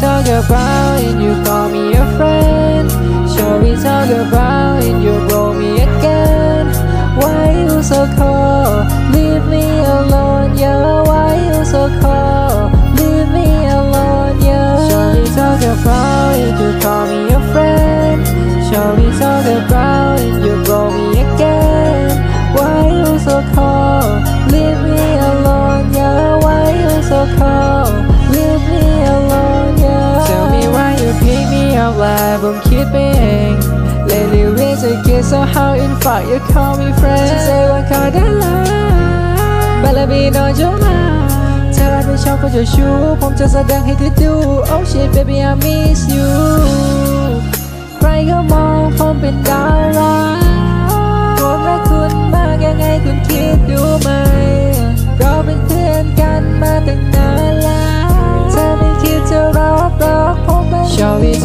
Talk about it? You call up like ผมคิดไปเอง Lately we together somehow in fact you call me friend ฉัน say ว่าเขาได้แล้ว But be no joke เธอไม่ชอบก็จะชูผมจะแสดงให้เธอดู Oh shit baby I miss you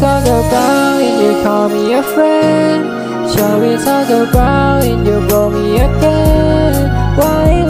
Talk about it you call me a friend? Shall we talk about it you blow me again Why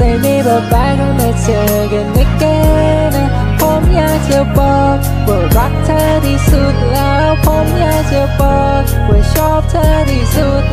ใส่มีแบบไปเรามาเจอกัน again ผมอยากจะบอกว่ารักเธอที่สุดแล้ว ผมอยากจะบอกว่าชอบเธอที่สุด